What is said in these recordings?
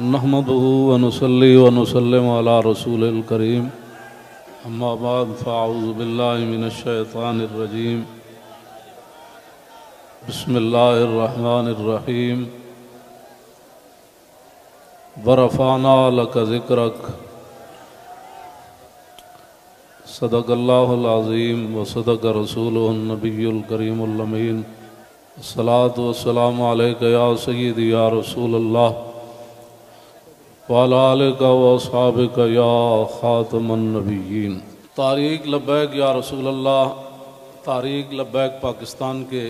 نحمده ونصلي ونسلم على رسول الكريم. أما بعد، فأعوذ بالله من الشيطان الرجيم. بسم الله الرحمن الرحيم. ورفعنا لك ذكرك. صدق الله العظيم وصدق رسوله النبي الكريم الأمين. الصلاة والسلام عليك يا سيدي يا رسول الله. وعلى آلك وأصحابك يا خاتم النبيين تاریخ لبیک یا رسول اللہ، تاریخ لبیک پاکستان کے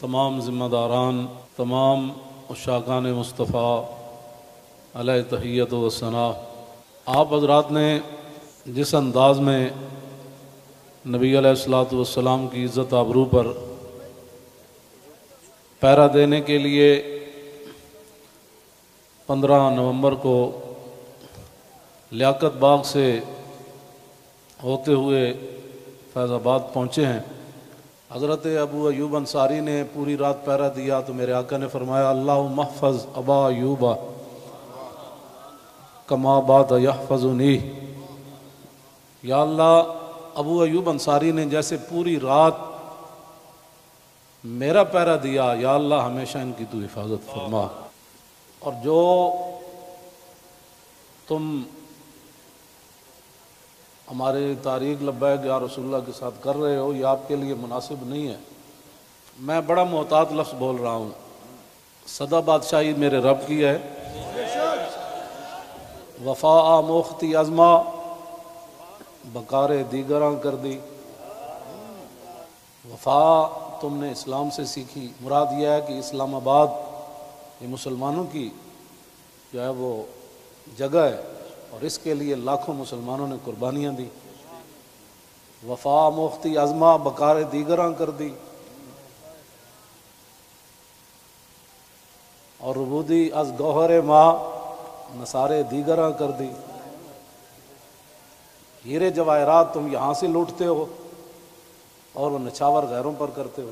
تمام ذمہ داران، تمام اشاقان مصطفیٰ علیہ تحیت و ثناء آپ حضرات نے جس انداز میں نبی علیہ الصلاۃ والسلام کی عزت آبرو پر پیرا دینے کے لیے پندرہ نومبر کو لیاقت باغ سے ہوتے ہوئے فیض آباد پہنچے ہیں۔ حضرت ابو ایوب انصاری نے پوری رات پیرا دیا تو میرے آقا نے فرمایا اللہ محفظ ابا ایوبا کما بات یحفظ یا اللہ، ابو ایوب انصاری نے جیسے پوری رات میرا پیرا دیا، یا اللہ ہمیشہ ان کی تو حفاظت فرما۔ اور جو تم ہمارے تاریخ لبیک یا رسول اللہ کے ساتھ کر رہے ہو، یہ آپ کے لیے مناسب نہیں ہے۔ میں بڑا محتاط لفظ بول رہا ہوں۔ صدا بادشاہی میرے رب کی ہے۔ وفا موختی ازما بکار دیگراں کر دی۔ وفا تم نے اسلام سے سیکھی۔ مراد یہ ہے کہ اسلام آباد یہ مسلمانوں کی جو ہے وہ جگہ ہے اور اس کے لیے لاکھوں مسلمانوں نے قربانیاں دی۔ وفا مفتی ازما بکار دیگراں کر دی۔ اور ربودی از گوہر ماں نصارے دیگراں کر دی۔ ہیرے جواہرات تم یہاں سے لوٹتے ہو اور وہ نچھاور غیروں پر کرتے ہو۔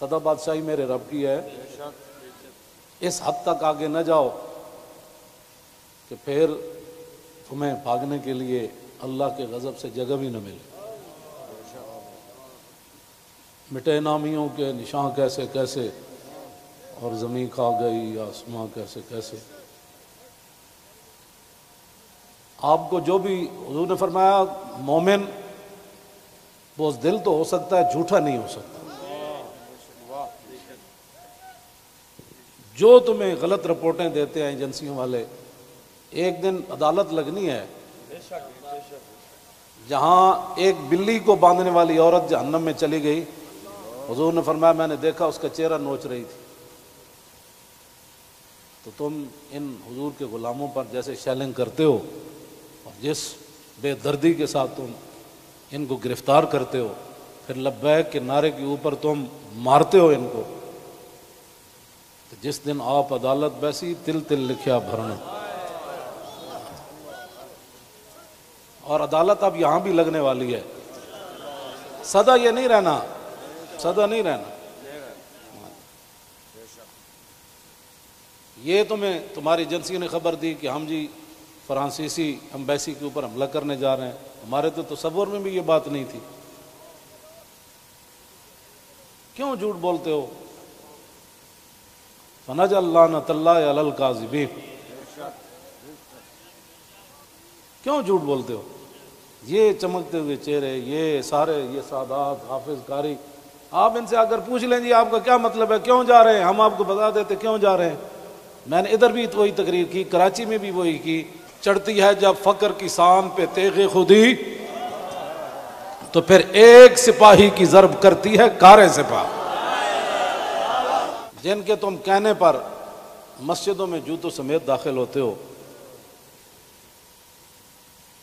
صدا بادشاہی میرے رب کی ہے۔ اس حد تک آگے نہ جاؤ کہ پھر تمہیں بھاگنے کے لیے اللہ کے غضب سے جگہ بھی نہ ملے۔ مٹے نامیوں کے نشان کیسے کیسے اور زمین کھا گئی، آسماں کیسے کیسے۔ آپ کو جو بھی حضور نے فرمایا، مومن بوز دل تو ہو سکتا ہے، جھوٹا نہیں ہو سکتا۔ جو تمہیں غلط رپورٹیں دیتے ہیں ایجنسیوں والے، ایک دن عدالت لگنی ہے۔ جہاں ایک بلی کو باندھنے والی عورت جہنم میں چلی گئی، حضور نے فرمایا، میں نے دیکھا اس کا چہرہ نوچ رہی تھی۔ تو تم ان حضور کے غلاموں پر جیسے شیلنگ کرتے ہو، اور جس بے دردی کے ساتھ تم ان کو گرفتار کرتے ہو، پھر لبیک کے نعرے کے اوپر تم مارتے ہو ان کو۔ جس دن آپ عدالت بیسی، تل تل لکھیا بھرنا اور عدالت اب یہاں بھی لگنے والی ہے۔ سدا یہ نہیں رہنا۔ سدا نہیں رہنا۔ یہ تمہیں، تمہاری ایجنسی نے خبر دی کہ ہم جی فرانسیسی امبیسی کے اوپر حملہ کرنے جا رہے ہیں۔ ہمارے تو تصور میں بھی یہ بات نہیں تھی۔ کیوں جھوٹ بولتے ہو؟ فنج اللہ نت اللہ القاظبین کیوں جھوٹ بولتے ہو؟ یہ چمکتے ہوئے چہرے، یہ سارے، یہ سادات، حافظ کاری آپ ان سے اگر پوچھ لیں جی آپ کا کیا مطلب ہے؟ کیوں جا رہے ہیں؟ ہم آپ کو بتا دیتے کیوں جا رہے ہیں؟ میں نے ادھر بھی وہی تقریر کی، کراچی میں بھی وہی کی، چڑھتی ہے جب فقر کی سام پہ تیغ خودی، تو پھر ایک سپاہی کی ضرب کرتی ہے کارے سپاہ۔ جن کے تم کہنے پر مسجدوں میں جوتوں سمیت داخل ہوتے ہو،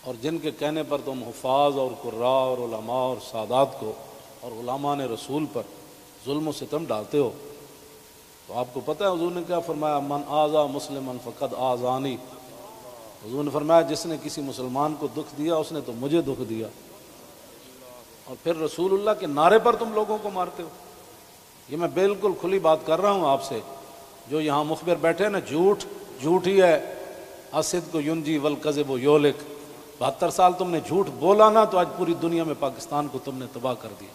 اور جن کے کہنے پر تم حفاظ اور قرا اور علماء اور سادات کو اور علماء نے رسول پر ظلم و ستم ڈالتے ہو۔ تو آپ کو پتہ ہے، حضور نے کیا فرمایا، من آزا مسلم فقد آزانی حضور نے فرمایا، جس نے کسی مسلمان کو دکھ دیا، اس نے تو مجھے دکھ دیا۔ اور پھر رسول اللہ کے نعرے پر تم لوگوں کو مارتے ہو۔ یہ میں بالکل کھلی بات کر رہا ہوں آپ سے۔ جو یہاں مخبر بیٹھے نا، جھوٹ جھوٹ ہی ہے۔ اسد کو یونجی ولقزب و یولک۔ بہتر سال تم نے جھوٹ بولا نا، تو آج پوری دنیا میں پاکستان کو تم نے تباہ کر دیا۔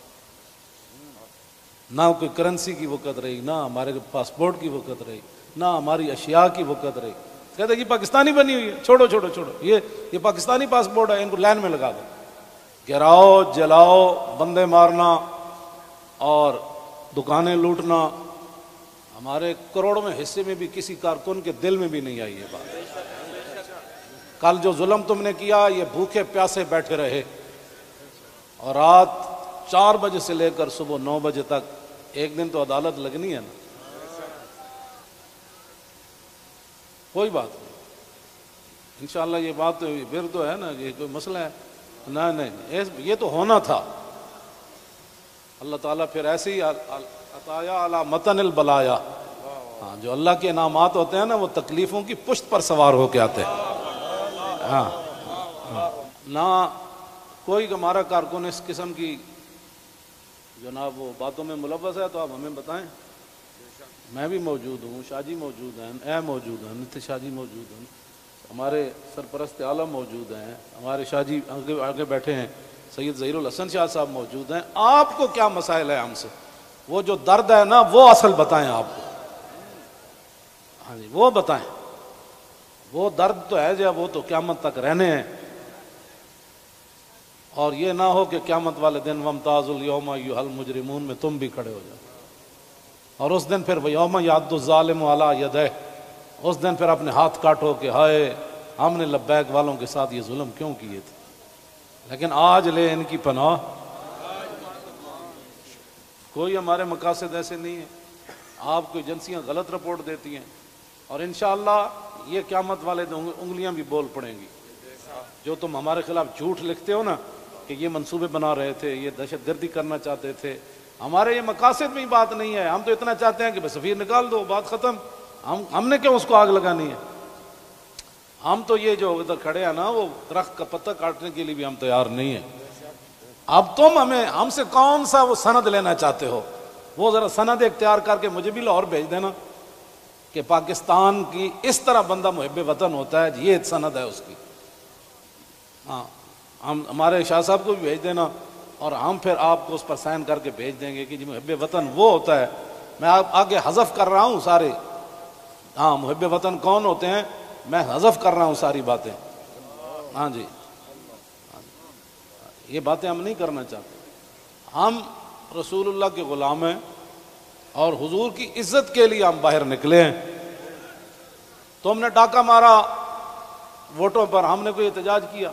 نہ کوئی کرنسی کی وقت رہی، نہ ہمارے پاسپورٹ کی وقت رہی، نہ ہماری اشیاء کی وقت رہی۔ کہتے یہ پاکستانی بنی ہوئی ہے۔ چھوڑو چھوڑو چھوڑو۔ یہ یہ پاکستانی پاسپورٹ ہے، ان کو لائن میں لگا دو۔ گراؤ جلاؤ، بندے مارنا اور دکانیں لوٹنا، ہمارے کروڑوں میں حصے میں بھی کسی کارکن کے دل میں بھی نہیں آئی یہ بات۔ کل جو ظلم تم نے کیا، یہ بھوکے پیاسے بیٹھے رہے۔ اور رات چار بجے سے لے کر صبح نو بجے تک، ایک دن تو عدالت لگنی ہے نا۔ کوئی بات نہیں۔ انشاءاللہ یہ بات، پھر تو ہے نا، یہ کوئی مسئلہ ہے۔ نہیں نہیں یہ تو ہونا تھا۔ اللہ تعالیٰ پھر ایسے ہی عطایا متن البلایا۔ ہاں جو اللہ کے انعامات ہوتے ہیں نا، وہ تکلیفوں کی پشت پر سوار ہو کے آتے ہیں۔ ہاں۔ نہ کوئی ہمارا کارکن اس قسم کی جناب وہ باتوں میں ملوث ہے تو آپ ہمیں بتائیں۔ میں بھی موجود ہوں شاہ جی موجود ہیں، اے موجود ہیں نت شاہ جی موجود ہیں۔ ہمارے سرپرست عالم موجود ہیں، ہمارے شاہ جی آگے آگے بیٹھے ہیں۔ سید ظہیر الحسن شاہ صاحب موجود ہیں۔ آپ کو کیا مسائل ہے ہم سے؟ وہ جو درد ہے نا، وہ اصل بتائیں آپ کو۔ ہاں جی وہ بتائیں۔ وہ درد تو ہے جب وہ تو قیامت تک رہنے ہیں۔ اور یہ نہ ہو کہ قیامت والے دن ممتاز الوم یو حل مجرمون میں تم بھی کھڑے ہو جاؤ۔ اور اس دن پھر یوم یاد الظالم والا ید اس دن پھر اپنے ہاتھ کاٹو کہ ہائے، ہم نے لبیک والوں کے ساتھ یہ ظلم کیوں کیے تھے؟ لیکن آج لے ان کی پناہ۔ کوئی ہمارے مقاصد ایسے نہیں ہیں۔ آپ کو ایجنسیاں غلط رپورٹ دیتی ہیں۔ اور انشاءاللہ یہ قیامت والے انگلیاں بھی بول پڑیں گی۔ جو تم ہمارے خلاف جھوٹ لکھتے ہو نا کہ یہ منصوبے بنا رہے تھے، یہ دہشت گردی کرنا چاہتے تھے۔ ہمارے یہ مقاصد میں بات نہیں ہے۔ ہم تو اتنا چاہتے ہیں کہ بس سفیر نکال دو، بات ختم۔ ہم ہم نے کیوں اس کو آگ لگانی ہے؟ ہم تو یہ جو ادھر کھڑے ہیں نا، وہ درخت کا پتہ کاٹنے کے لیے بھی ہم تیار نہیں ہیں۔ اب تم ہمیں، ہم سے کون سا وہ سند لینا چاہتے ہو؟ وہ ذرا سند اختیار کر کے مجھے بھی لاہور بھیج دینا کہ پاکستان کی اس طرح بندہ محب وطن ہوتا ہے، یہ سند ہے اس کی۔ ہاں ہم، ہمارے شاہ صاحب کو بھی بھیج دینا اور ہم پھر آپ کو اس پر سائن کر کے بھیج دیں گے کہ جی محب وطن وہ ہوتا ہے۔ میں آپ آگے حذف کر رہا ہوں سارے۔ ہاں محب وطن کون ہوتے ہیں؟ میں حذف کر رہا ہوں ساری باتیں۔ ہاں جی۔ یہ باتیں ہم نہیں کرنا چاہتے۔ ہم رسول اللہ کے غلام ہیں اور حضور کی عزت کے لیے ہم باہر نکلے ہیں۔ تم نے ڈاکہ مارا، ووٹوں پر ہم نے کوئی احتجاج کیا؟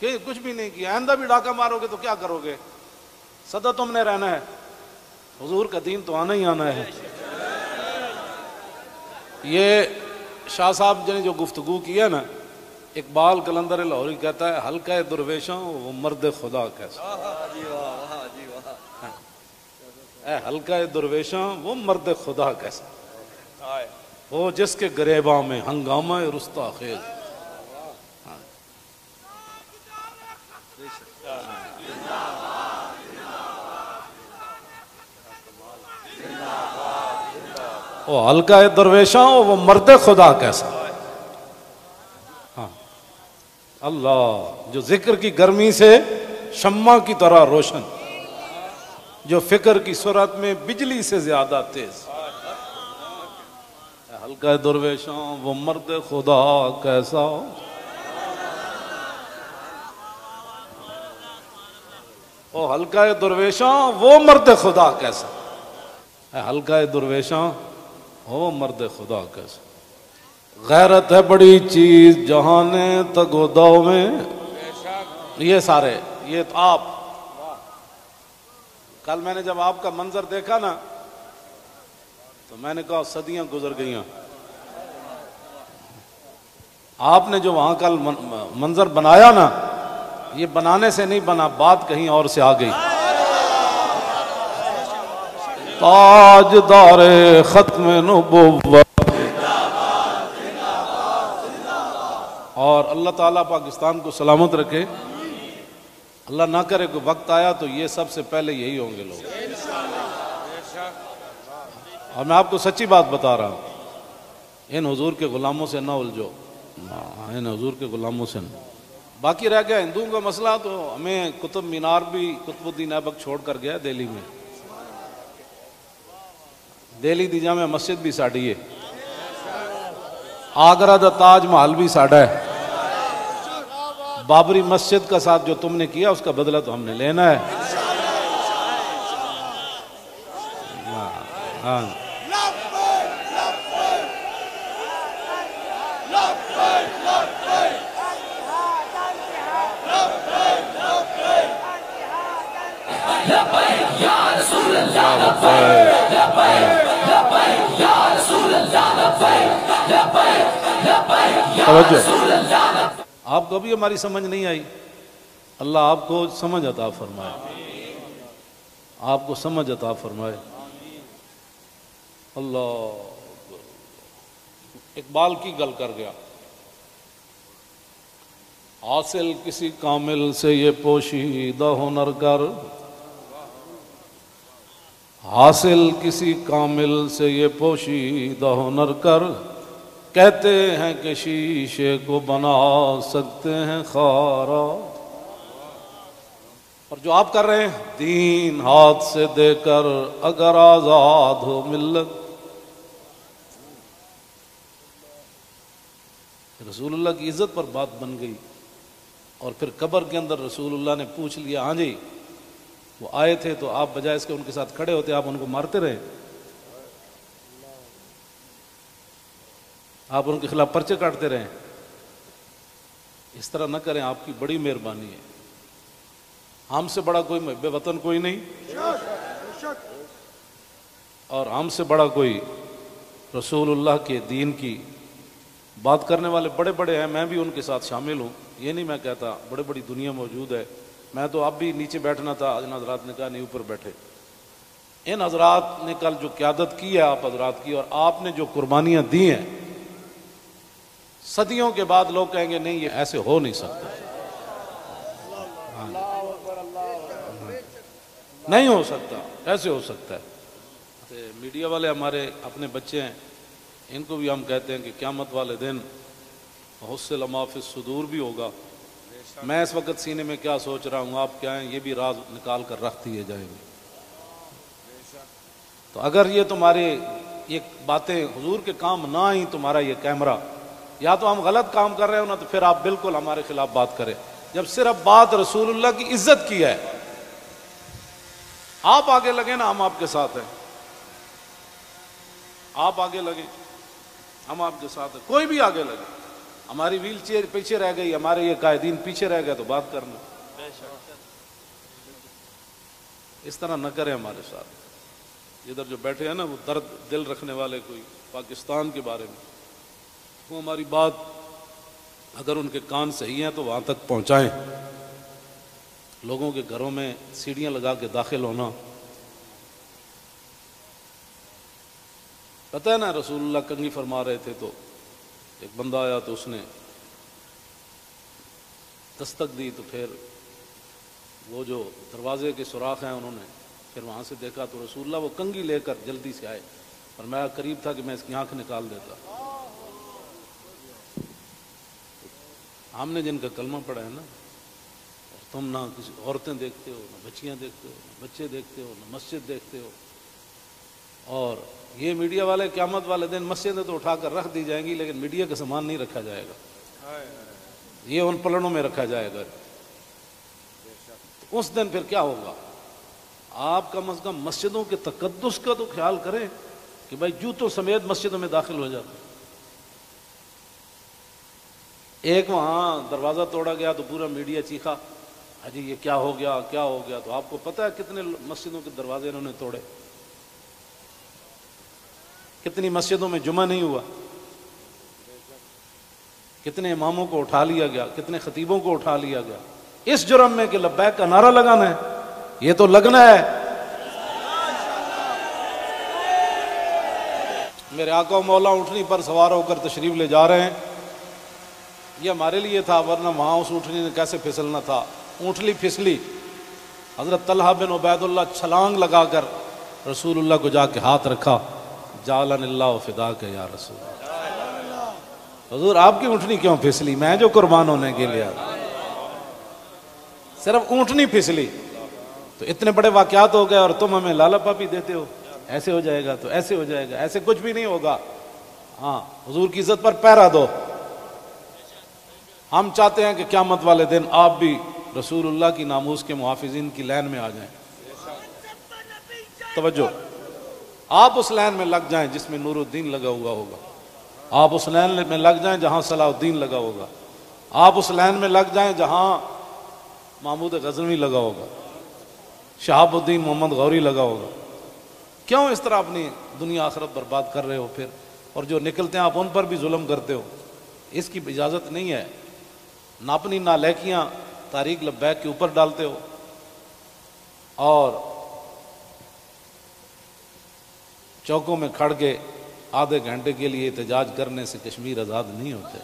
کہ کچھ بھی نہیں کیا۔ آئندہ بھی ڈاکہ مارو گے تو کیا کرو گے؟ سدا تم نے رہنا ہے۔ حضور کا دین تو آنا ہی آنا ہے۔ یہ شاہ صاحب نے جو گفتگو کی ہے نا اقبال کلندر لاہوری کہتا ہے ہلکا درویشوں وہ مرد خدا کیسا اے ہلکا درویشاں وہ مرد خدا کیسا وہ جس کے گریباں میں ہنگامہ رستہ خیز وہ ہلکا درویشاں، وہ مرد خدا کیسا۔ ہاں۔ اللہ، جو ذکر کی گرمی سے شمع کی طرح روشن، جو فکر کی صورت میں بجلی سے زیادہ تیز۔ ہلکا درویشاں، وہ مرد خدا کیسا۔ او ہلکا درویشاں، وہ مرد خدا کیسا۔ ہلکا درویشاں وہ مرد خدا کیسا غیرت ہے بڑی چیز، جہانے تگو دو میں یہ سارے، یہ آپ۔ کل میں نے جب آپ کا منظر دیکھا نا، تو میں نے کہا صدیاں گزر گئیاں۔ آپ نے جو وہاں کل منظر بنایا نا، یہ بنانے سے نہیں بنا، بات کہیں اور سے آ گئی۔ تاج دار ختم اور اللہ تعالیٰ پاکستان کو سلامت رکھے۔ اللہ نہ کرے کوئی وقت آیا تو یہ سب سے پہلے یہی ہوں گے لوگ۔ اور میں آپ کو سچی بات بتا رہا ہوں۔ ان حضور کے غلاموں سے نہ الجھو۔ ہاں، ان حضور کے غلاموں سے نہ۔ باقی رہ گیا، ہندوؤں کا مسئلہ تو ہمیں قطب مینار بھی، قطب الدین ایبک چھوڑ کر گیا دہلی میں۔ دہلی دی جامع مسجد بھی ساڑی ہے۔ آگرہ دا تاج محل بھی ساڑا ہے۔ بابری مسجد کا ساتھ جو تم نے کیا، اس کا بدلہ تو ہم نے لینا ہے۔ ہاں۔ آپ کو بھی ہماری سمجھ نہیں آئی۔ اللہ آپ کو سمجھ عطا فرمائے۔ آپ کو سمجھ عطا فرمائے۔ اللہ اقبال کی گل کر گیا۔ حاصل کسی کامل سے یہ پوشیدہ ہنر کر۔ حاصل کسی کامل سے یہ پوشیدہ ہنر کر۔ کہتے ہیں کہ شیشے کو بنا سکتے ہیں خارا۔ اور جو آپ کر رہے ہیں، دین ہاتھ سے دے کر اگر آزاد ہو ملت۔ رسول اللہ کی عزت پر بات بن گئی۔ اور پھر قبر کے اندر رسول اللہ نے پوچھ لیا ہاں جی وہ آئے تھے تو آپ بجائے اس کے ان کے ساتھ کھڑے ہوتے، آپ ان کو مارتے رہے۔ آپ ان کے خلاف پرچے کاٹتے رہے اس طرح نہ کریں، آپ کی بڑی مہربانی ہے۔ ہم سے بڑا کوئی بے وطن کوئی نہیں۔ اور ہم سے بڑا کوئی رسول اللہ کے دین کی بات کرنے والے بڑے بڑے ہیں، میں بھی ان کے ساتھ شامل ہوں۔ یہ نہیں میں کہتا، بڑے بڑی دنیا موجود ہے۔ میں تو اب بھی نیچے بیٹھنا تھا ان حضرات نے کہا نہیں، اوپر بیٹھے۔ ان حضرات نے کل جو قیادت کی ہے، آپ حضرات کی، اور آپ نے جو قربانیاں دی ہیں صدیوں کے بعد لوگ کہیں گے نہیں، یہ ایسے ہو نہیں سکتا۔ نہیں ہو سکتا، ایسے ہو سکتا ہے۔ میڈیا والے ہمارے اپنے بچے ہیں، ان کو بھی ہم کہتے ہیں کہ قیامت والے دن بہت سے لماف صدور بھی ہوگا۔ میں اس وقت سینے میں کیا سوچ رہا ہوں، آپ کیا ہیں؟ یہ بھی راز نکال کر رکھ دیے جائیں گے۔ تو اگر یہ تمہارے یہ باتیں حضور کے کام نہ ہی تمہارا یہ کیمرہ یا تو ہم غلط کام کر رہے ہو نا تو پھر آپ بالکل ہمارے خلاف بات کریں۔ جب صرف بات رسول اللہ کی عزت کی ہے، آپ آگے لگے نا، ہم آپ کے ساتھ ہیں۔ آپ آگے لگے، ہم آپ کے ساتھ ہیں۔ کوئی بھی آگے لگے۔ ہماری ویل چیئر پیچھے رہ گئی، ہمارے یہ قائدین پیچھے رہ گئے تو بات کرنا۔ اس طرح نہ کریں ہمارے ساتھ۔ ادھر جو بیٹھے ہیں نا، وہ درد دل رکھنے والے کوئی پاکستان کے بارے میں۔ وہ ہماری بات اگر ان کے کان صحیح ہیں تو وہاں تک پہنچائیں۔ لوگوں کے گھروں میں سیڑھیاں لگا کے داخل ہونا۔ پتہ ہے نا، رسول اللہ کنگی فرما رہے تھے تو ایک بندہ آیا تو اس نے دستک دی تو پھر وہ جو دروازے کے سوراخ ہیں انہوں نے پھر وہاں سے دیکھا تو رسول اللہ وہ کنگی لے کر جلدی سے آئے۔ اور میں قریب تھا کہ میں اس کی آنکھ نکال دیتا۔ ہم نے جن کا کلمہ پڑھا ہے نا اور تم نہ کسی عورتیں دیکھتے ہو، نہ بچیاں دیکھتے ہو، نہ بچے دیکھتے ہو، نہ مسجد دیکھتے ہو۔ اور یہ میڈیا والے قیامت والے دن مسجدیں تو اٹھا کر رکھ دی جائیں گی، لیکن میڈیا کا سامان نہیں رکھا جائے گا۔ یہ ان پلڑوں میں رکھا جائے گا۔ اس دن پھر کیا ہوگا؟ آپ کم از کم مسجدوں کے تقدس کا تو خیال کریں کہ بھائی جوتوں سمیت مسجدوں میں داخل ہو جاتے ایک وہاں دروازہ توڑا گیا تو پورا میڈیا چیخا جی یہ کیا ہو گیا، کیا ہو گیا؟ تو آپ کو پتا ہے کتنے مسجدوں کے دروازے انہوں نے توڑے۔ کتنی مسجدوں میں جمعہ نہیں ہوا۔ کتنے اماموں کو اٹھا لیا گیا، کتنے خطیبوں کو اٹھا لیا گیا۔ اس جرم میں کہ لبیک کا نعرہ لگانا ہے، یہ تو لگنا ہے۔ میرے آقا مولا اونٹنی پر سوار ہو کر تشریف لے جا رہے ہیں۔ یہ ہمارے لیے تھا، ورنہ وہاں اس اونٹنی نے کیسے پھسلنا تھا؟ اونٹلی پھسلی۔ حضرت طلحہ بن عبید اللہ چھلانگ لگا کر رسول اللہ کو جا کے ہاتھ رکھا۔ جالن اللہ فدا کے یا رسول حضور، آپ کی اونٹنی کیوں پھسلی؟ میں جو قربان ہونے کے لیے۔ صرف اونٹنی پھسلی۔ تو اتنے بڑے واقعات ہو گئے اور تم ہمیں لالا پاپی دیتے ہو۔ ایسے ہو جائے گا تو ایسے ہو جائے گا، ایسے کچھ بھی نہیں ہوگا۔ ہاں حضور کی عزت پر پیرا دو۔ ہم چاہتے ہیں کہ قیامت والے دن آپ بھی رسول اللہ کی ناموس کے محافظین کی لین میں آ جائیں۔ توجہ۔ آپ اس لین میں لگ جائیں جس میں نور الدین لگا ہوا ہوگا۔ آپ اس لین میں لگ جائیں جہاں صلاح الدین لگا ہوگا۔ آپ اس لین میں لگ جائیں جہاں محمود غزنوی لگا ہوگا۔ شہاب الدین محمد غوری لگا ہوگا۔ کیوں اس طرح اپنی دنیا آخرت برباد کر رہے ہو پھر؟ اور جو نکلتے ہیں، آپ ان پر بھی ظلم کرتے ہو۔ اس کی اجازت نہیں ہے۔ نہ اپنی تاریخ لبیک کے اوپر ڈالتے ہو۔ اور چوکوں میں کھڑ کے آدھے گھنٹے کے لیے احتجاج کرنے سے کشمیر آزاد نہیں ہوتے۔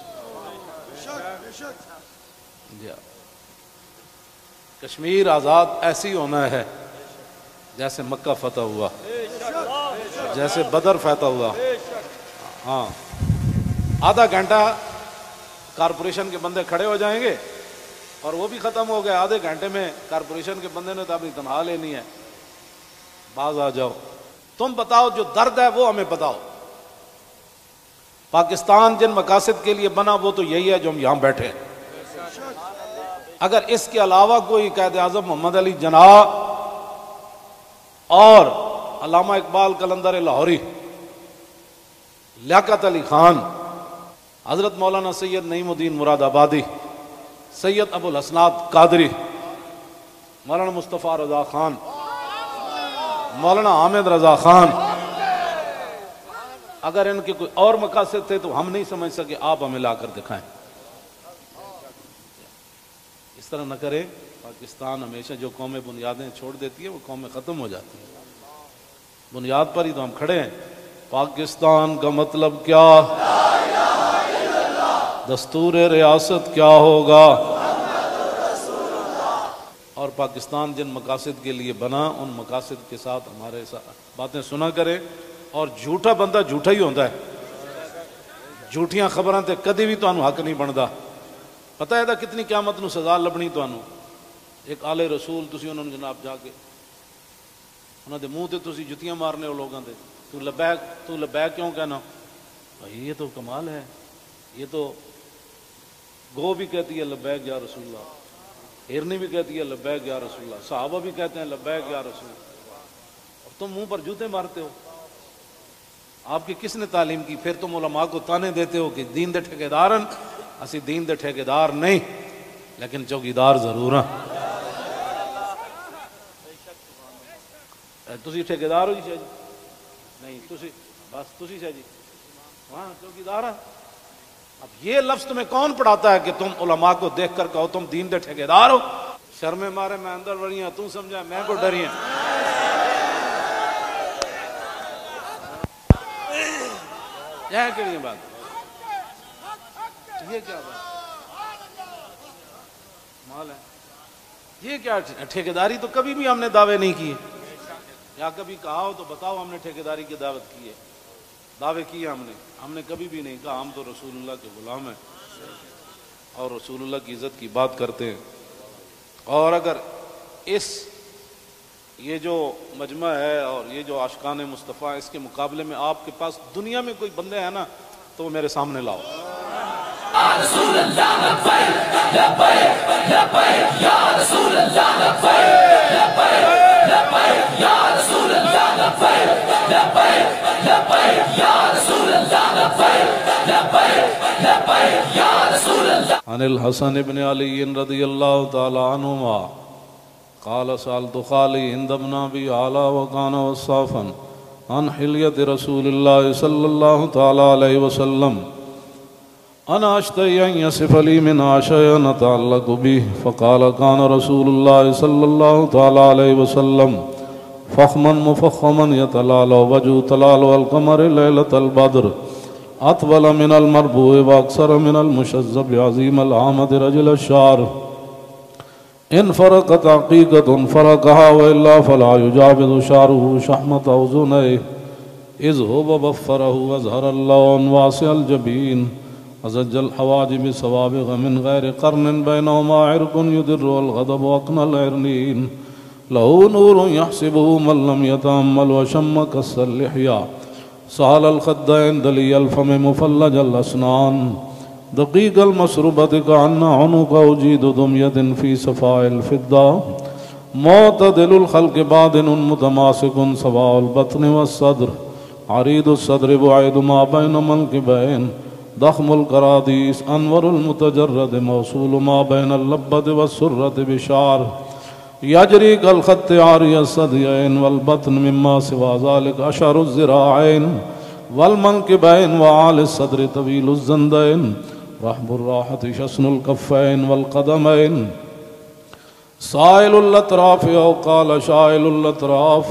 جی ہاں۔ کشمیر آزاد ایسی ہونا ہے جیسے مکہ فتح ہوا۔ جیسے بدر فتح ہوا۔ ہاں۔ آدھا گھنٹہ کارپوریشن کے بندے کھڑے ہو جائیں گے اور وہ بھی ختم ہو گئے۔ آدھے گھنٹے میں کارپوریشن کے بندے نے تو اپنی تنہا لینی ہے۔ باز آ جاؤ۔ تم بتاؤ جو درد ہے وہ ہمیں بتاؤ۔ پاکستان جن مقاصد کے لیے بنا وہ تو یہی ہے جو ہم یہاں بیٹھے ہیں۔ اگر اس کے علاوہ کوئی قید اعظم محمد علی جناح اور علامہ اقبال کلندر لاہوری، لیاقت علی خان حضرت مولانا سید نعیم الدین مراد آبادی، سید ابو الحسنات قادری، مولانا مصطفیٰ رضا خان، مولانا حامد رضا خان۔ اگر ان کے کوئی اور مقاصد تھے تو ہم نہیں سمجھ سکے، آپ ہمیں لا کر دکھائیں۔ اس طرح نہ کریں، پاکستان ہمیشہ جو قومیں بنیادیں چھوڑ دیتی ہیں، وہ قومیں ختم ہو جاتی ہیں۔ بنیاد پر ہی تو ہم کھڑے ہیں۔ پاکستان کا مطلب کیا؟ دستور ریاست کیا ہوگا؟ اور پاکستان جن مقاصد کے لیے بنا، ان مقاصد کے ساتھ ہمارے ساتھ باتیں سنا کرے۔ اور جھوٹا بندہ جھوٹا ہی ہوتا ہے۔ جھوٹیاں خبراں تے کدی بھی تو حق نہیں بنتا پتہ ہے کتنی قیامت نو سزا لبنی تو ایک آلے رسول تسی انہوں نے جناب جا کے انہوں دے منہ تے تسی جتیاں مارنے ہو لوگوں دے تو لبیک تو لبیک کیوں کہنا؟ بھائی یہ تو کمال ہے۔ یہ تو گو بھی کہتی ہے لبیک یا رسول اللہ، ہرنی بھی کہتی ہے لبیک یا رسول اللہ، صحابہ بھی کہتے ہیں لبیک یا رسول اللہ۔ اور تم منہ پر جوتے مارتے ہو۔ آپ کی کس نے تعلیم کی؟ پھر تم علماء کو تانے دیتے ہو کہ دین دے ٹھیکیدارن، اسی دین دے ٹھیکیدار نہیں، لیکن چوکیدار ضرور ہیں۔ تسی ٹھیکیدار ہو جی شاہ جی؟ نہیں، تسی، بس تسی شاہ جی۔ وہاں چوکیدار ہیں۔ اب یہ لفظ تمہیں کون پڑھاتا ہے کہ تم علماء کو دیکھ کر کہو تم دین دے ٹھیکیدار ہو؟ شرمے مارے میں اندر بڑی ہوں تم سمجھا میں کو ڈری ہیں یہ کہ بات۔ یہ کیا بات؟ مال ہے۔ یہ کیا ٹھیکیداری تو کبھی بھی ہم نے دعوے نہیں کیے۔ یا کبھی کہا ہو تو بتاؤ ہم نے ٹھیکیداری کی دعوت کی ہے۔ دعوے کیے ہم نے۔ ہم نے کبھی بھی نہیں کہا، ہم تو رسول اللہ کے غلام ہیں۔ اور رسول اللہ کی عزت کی بات کرتے ہیں۔ اور اگر اس، یہ جو مجمع ہے اور یہ جو عاشقان مصطفیٰ اس کے مقابلے میں آپ کے پاس دنیا میں کوئی بندے ہیں نا، تو وہ میرے سامنے لاؤ۔ عن الحسن ابن علی رضی اللہ تعالی عنہما قال سألت خالي عند ابن أبي علا وكان وصافا عن حلية رسول الله صلى الله تعالى عليه وسلم أنا أشتهي أن يصف لي من عشاء نتعلق به فقال كان رسول الله صلى الله تعالى عليه وسلم فخما مفخما يتلال وجه تلال والقمر ليلة البدر. أطول من المربوع وأكثر من المشذب عظيم العامد رجل الشعر. إن فرقت عقیقت فرقها و الا فلا یجابد شعره شحمت اوزنه إذ هو بفره وأظهر اللون واسع الجبين. أزج الحواجب سوابغ من غير قرن بينهما عرق يدر والغضب أقنى العرنين. له نور يحسبه من لم يتأمل وشم كس اللحية. سهل الخدين دلي الفم مفلج الأسنان. دقيق المسربة كأن عنق أجيد دمية في صفاء الفضة. معتدل الخلق بادن متماسك سواء البطن والصدر. عريض الصدر بعيد ما بين منكبين ضخم القراديس أنور المتجرد موصول ما بين اللبة والسرة بشعر يجري كالخط عاري الصديين والبطن مما سوى ذلك أشعر الزراعين والمنكبين وعالي الصدر طويل الزندين رحب الراحة شسن الكفين والقدمين سائل الأطراف أو قال شائل الأطراف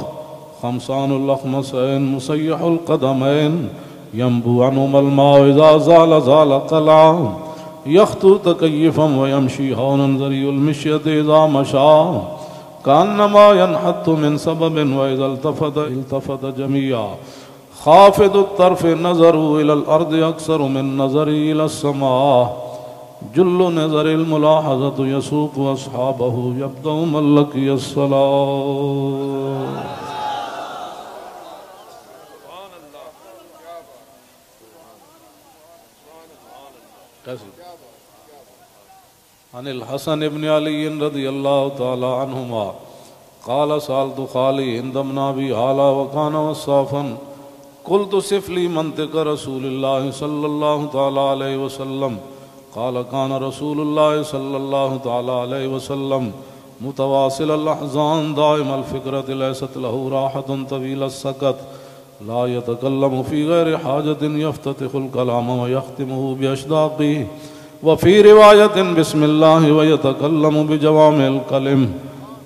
خمسان الأخمسين مسيح القدمين ينبو عنهما الماء إذا زال زال قلعا يخطو تكيفا ويمشي هونا ذري المشية إذا مشى كأنما ينحط من سبب وإذا التفت التفت جميعا. خافض الطرف نظر إلى الأرض أكثر من نظري إلى السماء. جل نظر الملاحظة يسوق أصحابه يبدأ من لقي الصلاة. عن الحسن ابن علي رضي الله تعالى عنهما قال سألت خالي عند ابن أبي هالا وكان وصافا قلت صف لي منطق رسول الله صلى الله تعالى عليه وسلم قال كان رسول الله صلى الله تعالى عليه وسلم متواصل الأحزان دائم الفكرة ليست له راحة طويل السكت لا يتكلم في غير حاجة يفتتح الكلام ويختمه بأشداقه وفي رواية بسم الله ويتكلم بجوامع الكلم.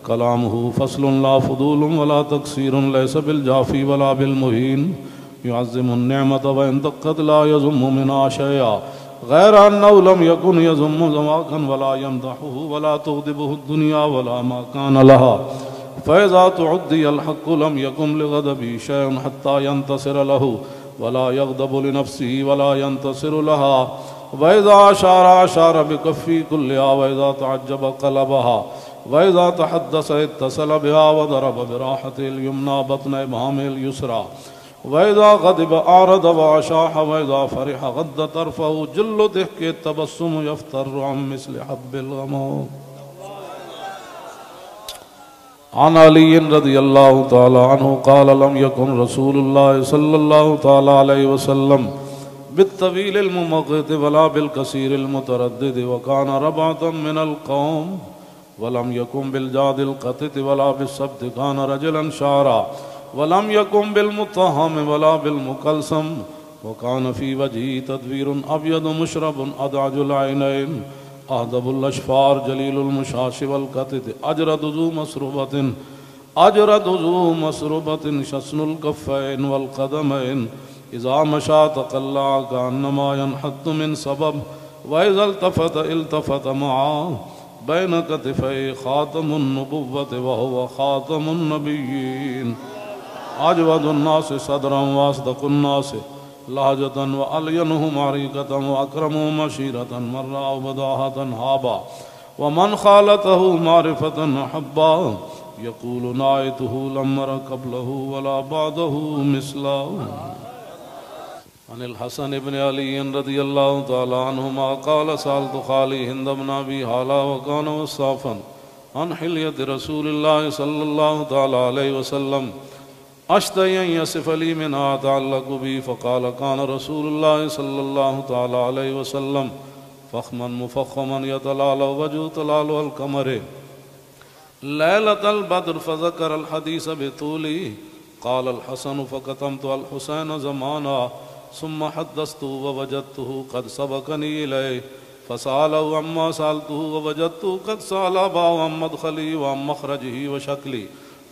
كلامه فصل لا فضول ولا تقصير، ليس بالجافي ولا بالمهين. يعظم النعمة وإن دقت لا يزم منها شيئا. غير أنه لم يكن يزم زواكا ولا يمدحه ولا تغضبه الدنيا ولا ما كان لها. فإذا تعدي الحق لم يكن لغضبه شيء حتى ينتصر له. ولا يغضب لنفسه ولا ينتصر لها. وإذا أشار أشار بكفي كلها وإذا تعجب قلبها وإذا تحدث اتصل بها وضرب براحة اليمنى بطن إبهام اليسرى وإذا غضب أعرض وعشاح وإذا فرح غض طرفه جل ضحك التبسم يفتر عن مثل حب الغمام. عن علي رضي الله تعالى عنه قال لم يكن رسول الله صلى الله تعالى عليه وسلم بالطويل الممقت ولا بالكثير المتردد وكان ربعة من القوم ولم يكن بالجاد القتت ولا بالسبت كان رجلا شعرا ولم يكن بالمطهم ولا بالمكلسم وكان في وجهه تدبير أبيض مشرب أدعج العينين أهدب الأشفار جليل المشاش والكتت أجرد ذو مسربة أجرد ذو مسربة شسن الكفين والقدمين إذا مشى تقلع كأنما ينحط من سبب، وإذا التفت التفت معه بين كتفي خاتم النبوة وهو خاتم النبيين. أجود الناس صدرا وأصدق الناس، لهجة وألينهم عريقة وأكرمهم مشيرة مرة وبداهة هابا ومن خالته معرفة أحبا. يقول نايته لم قبله ولا بعده مثله عن الحسن بن علي رضي الله تعالى عنهما قال سألت خالي هند بن أبي حالا وكان وصافا عن حلية رسول الله صلى الله تعالى عليه وسلم أشتهي أن يصف لي منها تعلق بي فقال كان رسول الله صلى الله تعالى عليه وسلم فخما مفخما يتلال وجه تلال القمر ليلة البدر فذكر الحديث بطولي قال الحسن فكتمت الحسين زمانا ثم حدثته ووجدته قد سبقني إليه فسأله عما سألته ووجدته قد سأل أباه عن مدخلي وعن مخرجه وشكلي،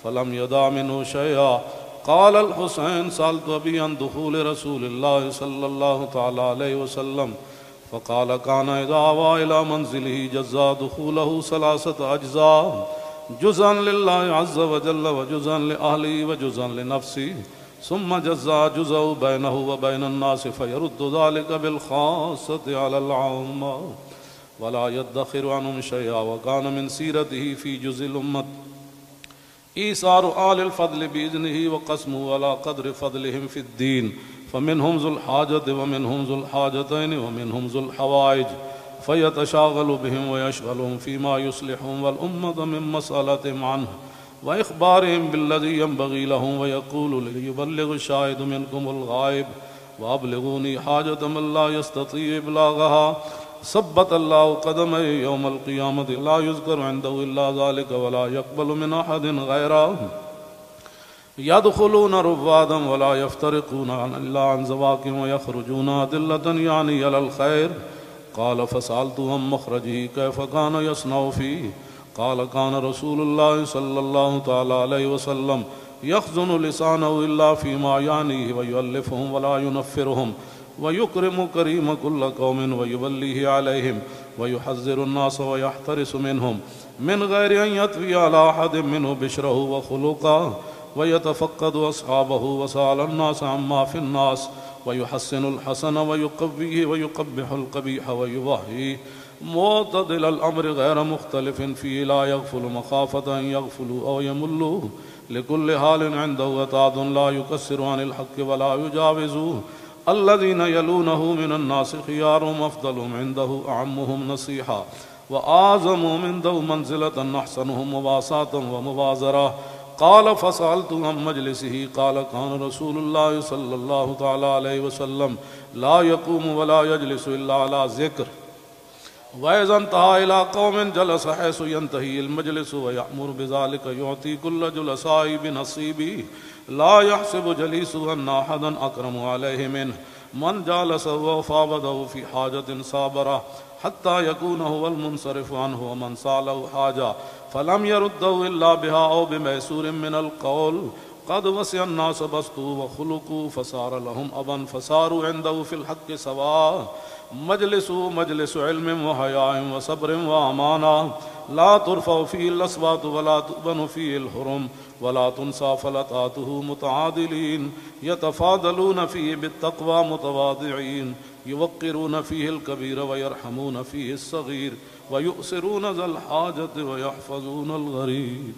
فلم يدع منه شيئا. قال الحسين، سألت أبي عن دخول رسول الله صلى الله تعالى عليه وسلم، فقال كان إذا آوى إلى منزله جزا دخوله ثلاثة أجزاء، جزءا لله عز وجل وجزءا لأهله وجزءا لنفسه ثم جزا جزء بينه وبين الناس فيرد ذلك بالخاصة على العامة. ولا يدخر عنهم شيئا وكان من سيرته في جزء الأمة. إيثار آل الفضل بإذنه وقسمه على قدر فضلهم في الدين. فمنهم ذو الحاجة ومنهم ذو الحاجتين ومنهم ذو الحوائج. فيتشاغل بهم ويشغلهم فيما يصلحهم والأمة من مسألة عنه. وإخبارهم بالذي ينبغي لهم ويقول ليبلغ الشاهد منكم الغائب وأبلغوني حاجة من لا يستطيع إبلاغها. ثبت الله قدمي يوم القيامة لا يذكر عنده إلا ذلك ولا يقبل من أحد غيره. يدخلون رفادا ولا يفترقون عن إلا عن زواك ويخرجون أدلة يعني على الخير. قال فسألت عن مخرجه كيف كان يصنع فيه. قال كان رسول الله صلى الله تعالى عليه وسلم يخزن لسانه إلا فيما يعنيه ويؤلفهم ولا ينفرهم ويكرم كريم كل قوم ويوليه عليهم ويحذر الناس ويحترس منهم من غير أن يطوي على أحد منه بشره وخلقه ويتفقد أصحابه وسأل الناس عما في الناس ويحسن الحسن ويقويه ويقبح القبيح ويوهيه معتدل الأمر غير مختلف فيه لا يغفل مخافة أن يغفلوا أو يملوا لكل حال عنده وتعد لا يكسر عن الحق ولا يجاوزوه الذين يلونه من الناس خيارهم أفضلهم عنده أعمهم نصيحا وآزمهم عنده منزلة أحسنهم مباساة ومبازرة. قال فسألت عن مجلسه، قال كان رسول الله صلى الله تعالى عليه وسلم لا يقوم ولا يجلس إلا على ذكر وإذا انتهى إلى قوم جلس حيث ينتهي المجلس ويأمر بذلك يعطي كل جلساء بنصيبه لا يحسب جليس أن أحدا أكرم عليه منه من جالس وفابده في حاجة صابرة حتى يكون هو المنصرف عنه ومن ساله حاجة فلم يرده إلا بها أو بميسور من القول قد وسع الناس بسطوا وخلقوا فصار لهم أبا فصاروا عنده في الحق سواء مجلس مجلس علم وحياء وصبر وأمانة لا ترفع فيه الأصوات ولا تؤبن فيه الحرم ولا تنسى فلتاته متعادلين يتفاضلون فيه بالتقوى متواضعين يوقرون فيه الكبير ويرحمون فيه الصغير ويؤسرون ذا الحاجة ويحفظون الغريب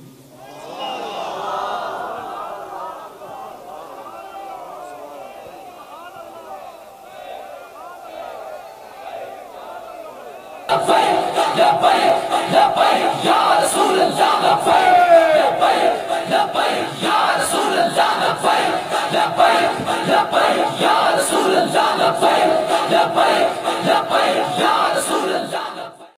لبيك یا رسول الله لبيك لبيك لبيك يا